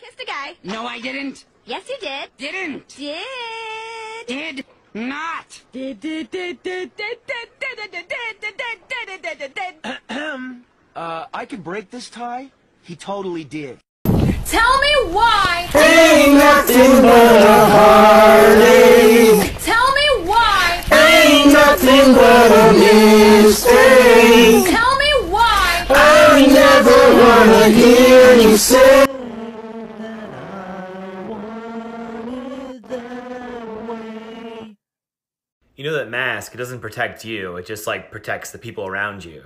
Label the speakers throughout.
Speaker 1: kissed a guy.
Speaker 2: No, I didn't.
Speaker 1: Yes, you did.
Speaker 2: Didn't.
Speaker 1: Did.
Speaker 2: Did not.
Speaker 1: Did, did, did, did, did, did, did, did, did, did, did, did, did, did, did.
Speaker 3: Uh, I could break this tie? He totally did.
Speaker 4: Tell me why.
Speaker 5: Ain't nothing but a heartache.
Speaker 4: Tell me why.
Speaker 5: Ain't nothing but a mistake.
Speaker 4: Tell me why.
Speaker 5: I never wanna hear You
Speaker 6: know that mask, it doesn't protect you, it just like protects the people around you.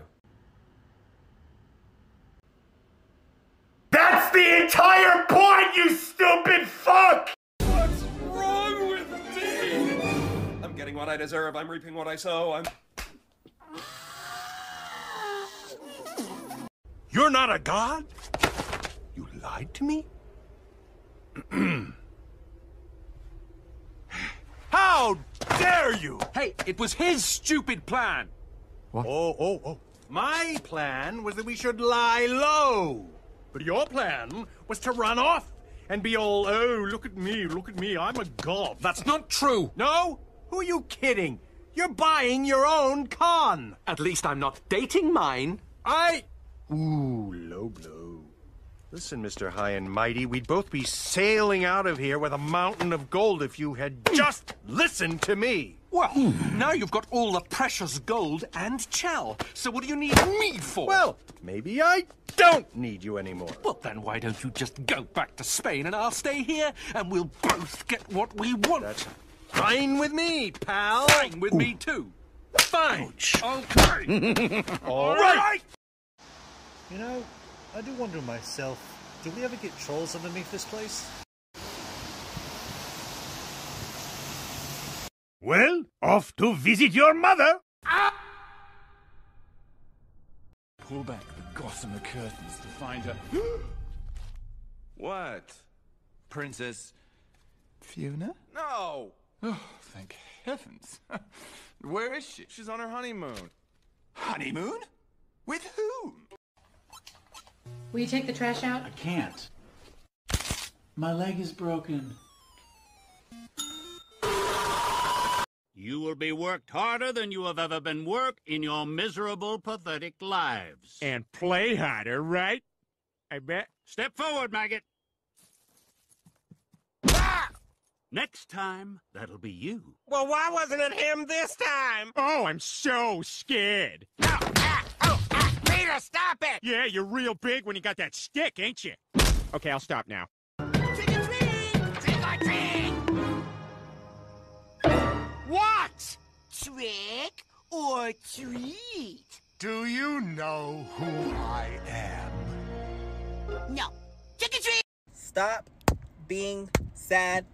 Speaker 7: That's the entire point, you stupid fuck!
Speaker 8: What's wrong with me? I'm getting what I deserve. I'm reaping what I sow. I'm.
Speaker 7: You're not a god? You lied to me? How dare you!
Speaker 9: Hey, it was his stupid plan. What?
Speaker 7: Oh, oh, oh. My plan was that we should lie low. But your plan was to run off and be all, oh, look at me, look at me, I'm a god.
Speaker 9: That's not true.
Speaker 7: No? Who are you kidding? You're buying your own con.
Speaker 9: At least I'm not dating mine.
Speaker 7: I. Ooh, low blow. Listen, Mr. High and Mighty, we'd both be sailing out of here with a mountain of gold if you had just listened to me.
Speaker 9: Well, now you've got all the precious gold and Chel. So what do you need me for?
Speaker 7: Well, maybe I don't need you anymore.
Speaker 9: Well, then why don't you just go back to Spain and I'll stay here and we'll both get what we want.
Speaker 7: That's fine with me, pal.
Speaker 9: fine with me too.
Speaker 7: Fine.
Speaker 9: Okay.
Speaker 7: All right.
Speaker 10: You know, I do wonder myself, do we ever get trolls underneath this place?
Speaker 7: Well, off to visit your mother. Ah!
Speaker 8: Pull back the gossamer curtains to find her. what? Princess Fiona? No! Oh, thank heavens. Where is she? She's on her honeymoon. Honeymoon? With whom?
Speaker 4: Will you take the trash out?
Speaker 11: I can't. My leg is broken.
Speaker 12: You will be worked harder than you have ever been worked in your miserable, pathetic lives.
Speaker 7: And play harder, right? I bet.
Speaker 12: Step forward, maggot. Ah! Next time, that'll be you.
Speaker 7: Well, why wasn't it him this time? Oh, I'm so scared.
Speaker 2: Peter, stop it!
Speaker 7: Yeah, you're real big when you got that stick, ain't you? Okay, I'll stop now.
Speaker 2: Trick or treat! Trick or treat! What? Trick or treat?
Speaker 7: Do you know who I am?
Speaker 2: No. Trick or treat!
Speaker 13: Stop being sad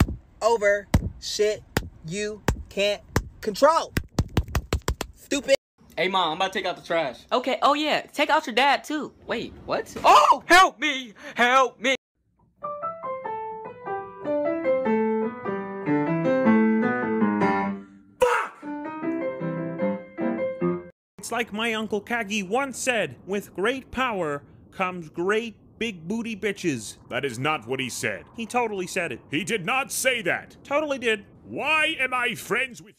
Speaker 13: over shit you can't control. Stupid.
Speaker 14: Hey mom, I'm about to take out the trash.
Speaker 15: Okay, oh yeah, take out your dad too. Wait, what?
Speaker 14: Oh, help me! Help me!
Speaker 16: It's like my Uncle Kagi once said, with great power comes great big booty bitches.
Speaker 17: That is not what he said.
Speaker 16: He totally said it.
Speaker 17: He did not say that.
Speaker 16: Totally did.
Speaker 17: Why am I friends with